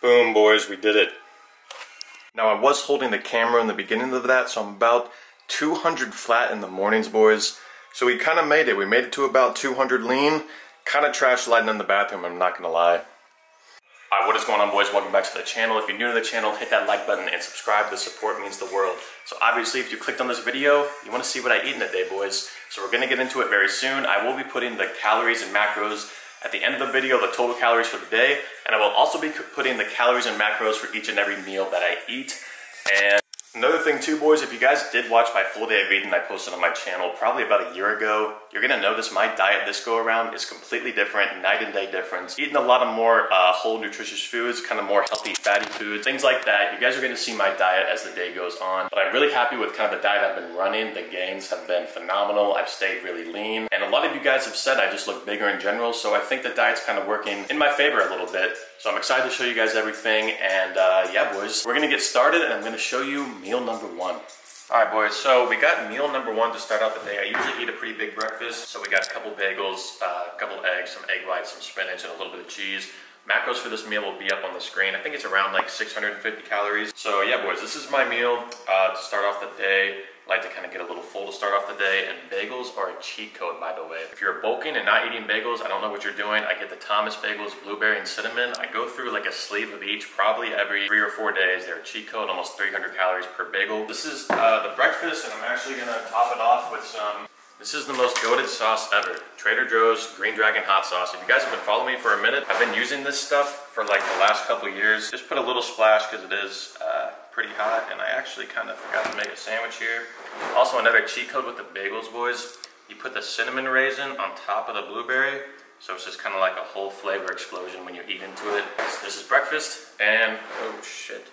Boom, boys, we did it. Now, I was holding the camera in the beginning of that, so I'm about 200 flat in the mornings, boys. So we kind of made it. We made it to about 200 lean. Kind of trash lighting in the bathroom, I'm not gonna lie. Alright, what is going on, boys? Welcome back to the channel. If you're new to the channel, hit that like button and subscribe. The support means the world. So obviously, if you clicked on this video, you want to see what I eat in a day, boys. So we're going to get into it very soon. I will be putting the calories and macros at the end of the video, the total calories for the day, and I will also be putting the calories and macros for each and every meal that I eat. And Another thing too, boys, if you guys did watch my full day of eating I posted on my channel probably about a year ago, you're gonna notice my diet this go around is completely different, night and day difference. Eating a lot of more uh, whole nutritious foods, kind of more healthy fatty foods, things like that. You guys are gonna see my diet as the day goes on. But I'm really happy with kind of the diet I've been running. The gains have been phenomenal. I've stayed really lean. And a lot of you guys have said I just look bigger in general, so I think the diet's kind of working in my favor a little bit. So I'm excited to show you guys everything. And uh, yeah, boys, we're gonna get started and I'm gonna show you meal number one. All right, boys, so we got meal number one to start out the day. I usually eat a pretty big breakfast. So we got a couple bagels, uh, a couple eggs, some egg whites, some spinach, and a little bit of cheese. Macros for this meal will be up on the screen. I think it's around like 650 calories. So yeah, boys, this is my meal uh, to start off the day like to kind of get a little full to start off the day. And bagels are a cheat code, by the way. If you're bulking and not eating bagels, I don't know what you're doing. I get the Thomas bagels, blueberry and cinnamon. I go through like a sleeve of each probably every three or four days. They're a cheat code, almost 300 calories per bagel. This is uh, the breakfast, and I'm actually gonna top it off with some this is the most goaded sauce ever. Trader Joe's Green Dragon Hot Sauce. If you guys have been following me for a minute, I've been using this stuff for like the last couple years. Just put a little splash because it is uh, pretty hot and I actually kind of forgot to make a sandwich here. Also another cheat code with the bagels, boys. You put the cinnamon raisin on top of the blueberry. So it's just kind of like a whole flavor explosion when you eat into it. This is breakfast and, oh shit.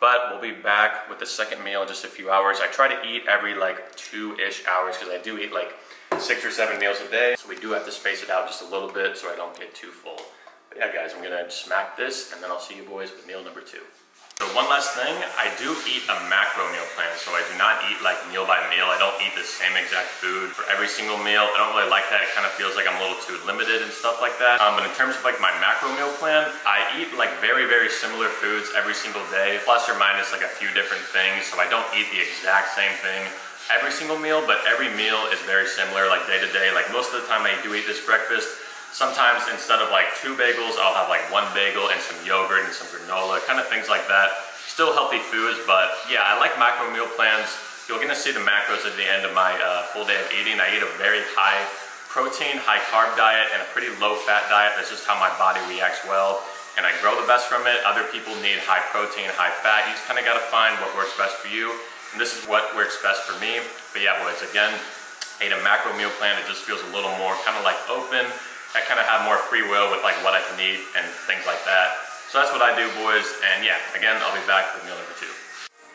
But we'll be back with the second meal in just a few hours. I try to eat every like two-ish hours because I do eat like six or seven meals a day. So we do have to space it out just a little bit so I don't get too full. But yeah guys, I'm gonna smack this and then I'll see you boys with meal number two. So one last thing, I do eat a macro meal plan, so I do not eat like meal by meal. I don't eat the same exact food for every single meal. I don't really like that. It kind of feels like I'm a little too limited and stuff like that. Um, but in terms of like my macro meal plan, I eat like very, very similar foods every single day, plus or minus like a few different things. So I don't eat the exact same thing every single meal, but every meal is very similar, like day to day. Like most of the time I do eat this breakfast, Sometimes instead of like two bagels, I'll have like one bagel and some yogurt and some granola, kind of things like that. Still healthy foods, but yeah, I like macro meal plans. You're gonna see the macros at the end of my uh, full day of eating. I eat a very high protein, high carb diet and a pretty low fat diet. That's just how my body reacts well. And I grow the best from it. Other people need high protein, high fat. You just kind of gotta find what works best for you. And this is what works best for me. But yeah, boys, again, ate a macro meal plan. It just feels a little more kind of like open, I kind of have more free will with like what I can eat and things like that. So that's what I do, boys. And yeah, again, I'll be back with meal number two.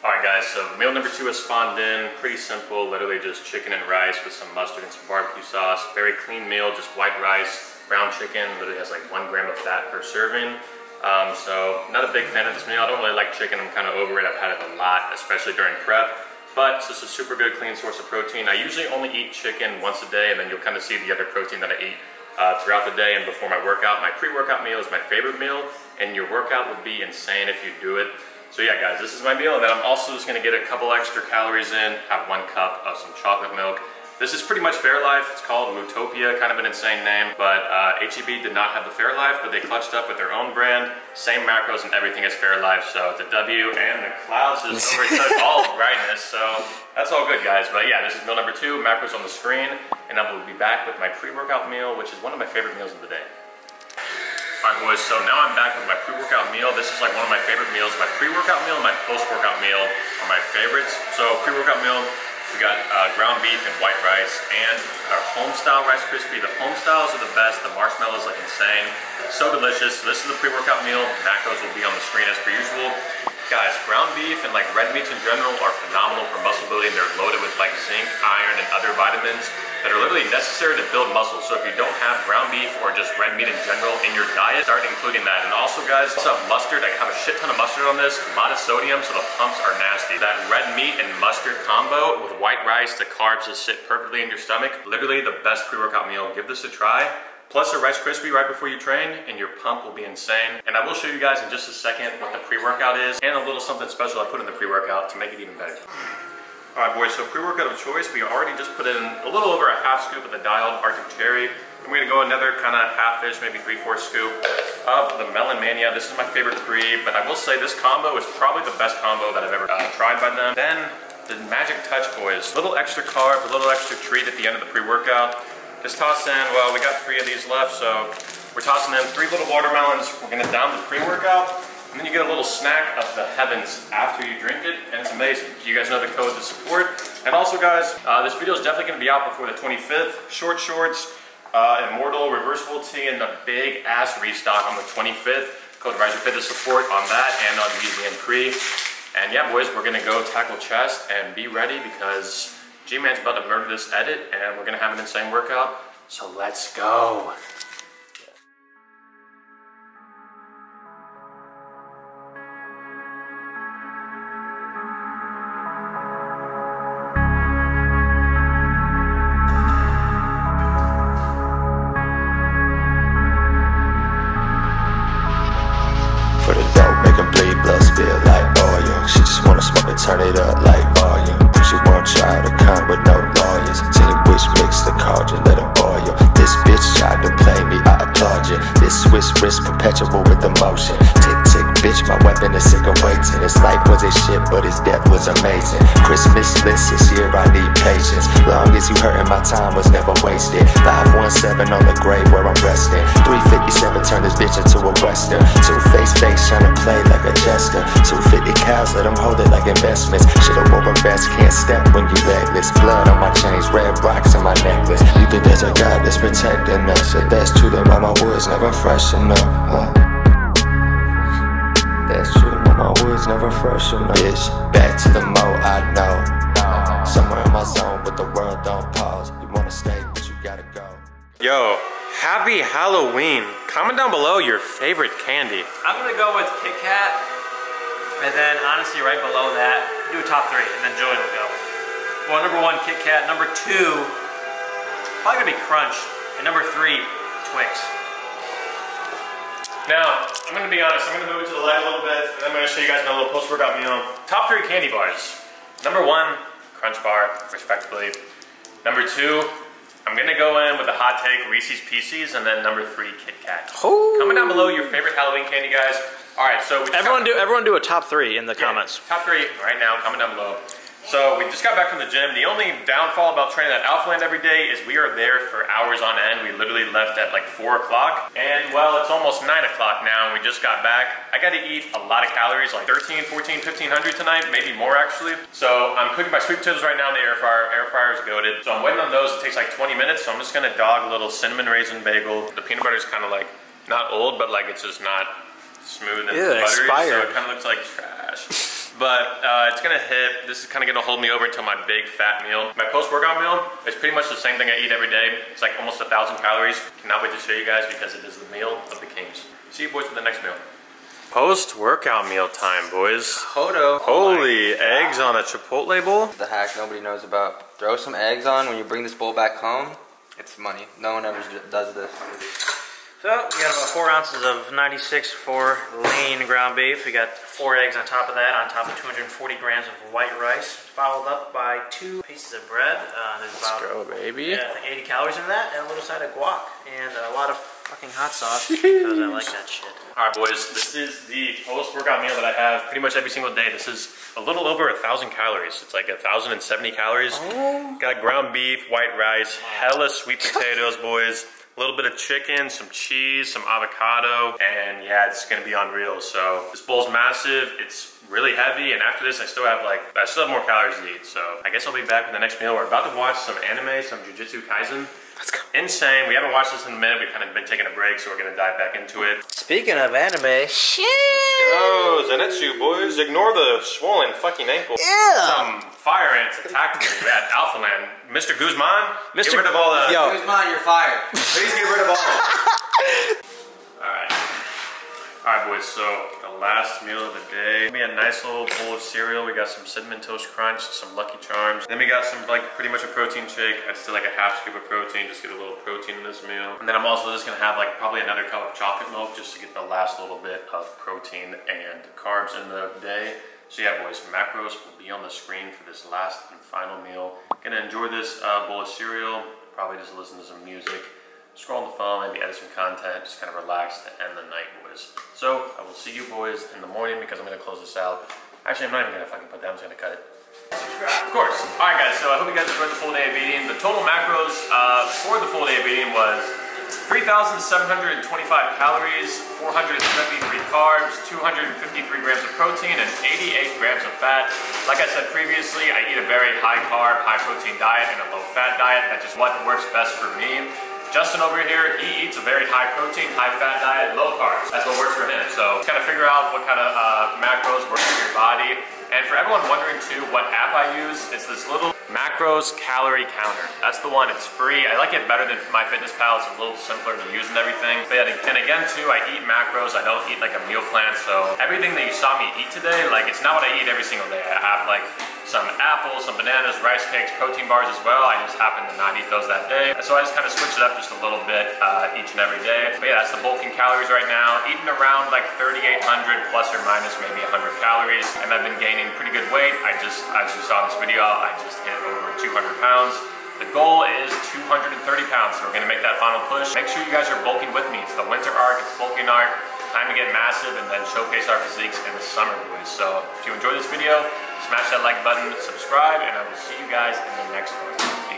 All right, guys, so meal number two is spawned in. Pretty simple, literally just chicken and rice with some mustard and some barbecue sauce. Very clean meal, just white rice, brown chicken, literally has like one gram of fat per serving. Um, so not a big fan of this meal. I don't really like chicken, I'm kind of over it. I've had it a lot, especially during prep. But this is a super good, clean source of protein. I usually only eat chicken once a day, and then you'll kind of see the other protein that I eat uh, throughout the day and before my workout. My pre-workout meal is my favorite meal, and your workout would be insane if you do it. So yeah, guys, this is my meal, and then I'm also just gonna get a couple extra calories in, have one cup of some chocolate milk, this is pretty much Fairlife. It's called Mootopia, kind of an insane name, but uh, HEB did not have the Fairlife, but they clutched up with their own brand, same macros and everything as Fairlife, so the W and the clouds just overtook all brightness, so that's all good, guys. But yeah, this is meal number two, macros on the screen, and I will be back with my pre-workout meal, which is one of my favorite meals of the day. Alright boys, so now I'm back with my pre-workout meal. This is like one of my favorite meals. My pre-workout meal and my post-workout meal are my favorites. So pre-workout meal, we got uh, ground beef and white rice and our home style Rice Krispie. The home styles are the best. The marshmallows like insane. So delicious. So this is the pre-workout meal. Macros will be on the screen as per usual. Guys, ground beef and like red meats in general are phenomenal for muscle building. They're loaded with like zinc, iron, and other vitamins that are literally necessary to build muscle. So if you don't have ground beef or just red meat in general in your diet, start including that. And also guys, also mustard. I have a shit ton of mustard on this. A lot of sodium, so the pumps are nasty. That red meat and mustard combo with white rice, the carbs just sit perfectly in your stomach. Literally the best pre-workout meal. Give this a try. plus a Rice Krispie right before you train, and your pump will be insane. And I will show you guys in just a second what the pre-workout is, and a little something special I put in the pre-workout to make it even better. All right, boys, so pre-workout of choice, we already just put in a little over a half scoop of the dialed Arctic Cherry. I'm gonna go another kind of half-ish, maybe three-fourths scoop of the Melon Mania. This is my favorite breed, but I will say this combo is probably the best combo that I've ever uh, tried by them. Then the Magic Touch Boys. A little extra carbs, a little extra treat at the end of the pre-workout. Just toss in, well, we got three of these left, so we're tossing in three little watermelons. We're gonna down the pre-workout. And then you get a little snack of the heavens after you drink it, and it's amazing. You guys know the code to support. And also guys, uh, this video is definitely gonna be out before the 25th. Short shorts, uh, Immortal reversible tee, and the big ass restock on the 25th. Code Riserfit to support on that and on VZN Pre. And yeah, boys, we're gonna go tackle chest and be ready because G-Man's about to murder this edit and we're gonna have an insane workout. So let's go. Turn it up like volume. She want y'all to come with no lawyers. Tell you which mix the cauldron, let them boil. This bitch tried to play me, I applaud you. This Swiss wrist perpetual with emotion. Tick tick, bitch, my weapon is sick of waiting. Was a shit, but his death was amazing. Christmas list this year, I need patience. Long as you hurting, my time was never wasted. 517 on the grave where I'm resting. 357 turn this bitch into a western. Two face face trying to play like a jester. 250 cows, let them hold it like investments. Should've wore a vest, can't step when you legless. Blood on my chains, red rocks on my necklace. You think there's a God that's protecting us? If that's true, then why my wood's never fresh enough? Huh? Then my wood's never fresh enough. Bitch, back to the mo I know. Somewhere in my zone, but the world don't pause. You wanna stay, but you gotta go. Yo, happy Halloween. Comment down below your favorite candy. I'm gonna go with Kit Kat, and then honestly, right below that, do a top three, and then Joey will go. Well, number one, Kit Kat. Number two, probably gonna be Crunch. And number three, Twix. Now, I'm gonna be honest, I'm gonna move it to the light a little bit, and I'm gonna show you guys my little post-workout meal. Top three candy bars. Number one, Crunch Bar, respectively. Number two, I'm gonna go in with a hot take, Reese's Pieces, and then number three, Kit Kat. Ooh. Comment down below your favorite Halloween candy, guys. All right, so we Everyone do everyone do a top three in the Yeah, comments. Top three right now, comment down below. So we just got back from the gym. The only downfall about training at Alphaland every day is we are there for hours on end. We literally left at like four o'clock. And well, it's almost nine o'clock now and we just got back. I gotta eat a lot of calories, like 13, 14, 1500 tonight, maybe more actually. So I'm cooking my sweet potatoes right now in the air fryer. Air fryer is goaded. So I'm waiting on those. It takes like 20 minutes. So I'm just gonna dog a little cinnamon raisin bagel. The peanut butter is kind of like, not old, but like it's just not smooth and Ew, buttery. So expired. it kind of looks like trash. But uh, it's gonna hit. This is kind of gonna hold me over until my big fat meal. My post-workout meal is pretty much the same thing I eat every day. It's like almost a thousand calories. Cannot wait to show you guys because it is the meal of the kings. See you boys for the next meal. Post-workout meal time, boys. Hodo. Holy eggs on a Chipotle bowl. The hack nobody knows about. Throw some eggs on when you bring this bowl back home. It's money. No one ever does this. So we got about four ounces of 96 for lean ground beef. We got four eggs on top of that, on top of 240 grams of white rice, followed up by two pieces of bread. Uh, there's about Go, baby. yeah, I think 80 calories in that, and a little side of guac, and a lot of fucking hot sauce because I like that shit. All right, boys. This is the post-workout meal that I have pretty much every single day. This is a little over a thousand calories. It's like a thousand and seventy calories. Got ground beef, white rice, hella sweet potatoes, boys. A little bit of chicken, some cheese, some avocado, and yeah, it's gonna be unreal. So this bowl's massive. It's really heavy, and after this, I still have like I still have more calories to eat. So I guess I'll be back with the next meal. We're about to watch some anime, some Jujutsu Kaisen. Let's go. Insane. We haven't watched this in a minute. We've kind of been taking a break, so we're gonna dive back into it. Speaking of anime, shit. Oh, Zenitsu, boys. Ignore the swollen fucking ankle. Yeah. Some fire ants attacked me at Alphaland. Mr. Guzman, Mr. get rid of all the... Yo. Who's mine? You're fired. Please get rid of all the... Alright. Alright boys, so the last meal of the day. We had a nice little bowl of cereal. We got some Cinnamon Toast Crunch, some Lucky Charms. Then we got some, like, pretty much a protein shake. I'd still like a half scoop of protein, just get a little protein in this meal. And then I'm also just gonna have, like, probably another cup of chocolate milk just to get the last little bit of protein and carbs in the day. So yeah, boys, macros will be on the screen for this last and final meal. Gonna enjoy this uh, bowl of cereal, probably just listen to some music scroll on the phone, maybe edit some content, just kind of relax to end the night, boys. So I will see you boys in the morning because I'm gonna close this out. Actually, I'm not even gonna fucking put that, I'm just gonna cut it. Of course. All right, guys, so I hope you guys enjoyed the full day of eating. The total macros uh, for the full day of eating was 3,725 calories, 473 carbs, 253 grams of protein, and 88 grams of fat. Like I said previously, I eat a very high carb, high protein diet and a low fat diet. That's just what works best for me. Justin over here, he eats a very high protein, high fat diet, low carbs. That's what works for him. So kind of figure out what kind of uh, macros work for your body. And for everyone wondering too what app I use, it's this little Macros Calorie Counter. That's the one, it's free. I like it better than MyFitnessPal. It's a little simpler to use and everything. But and again too, I eat macros. I don't eat like a meal plan. So everything that you saw me eat today, like it's not what I eat every single day. I have like some apples, some bananas, rice cakes, protein bars as well. I just happened to not eat those that day. So I just kind of switch it up just a little bit uh, each and every day. But yeah, that's the bulking calories right now. Eating around like 3,800 plus or minus maybe 100 calories. And I've been gaining pretty good weight. I just, as you saw in this video, I just hit over 200 pounds. The goal is 230 pounds, so we're gonna make that final push. Make sure you guys are bulking with me. It's the winter arc, it's bulking arc. Time to get massive and then showcase our physiques in the summer, boys. So if you enjoyed this video, smash that like button, subscribe, and I will see you guys in the next one.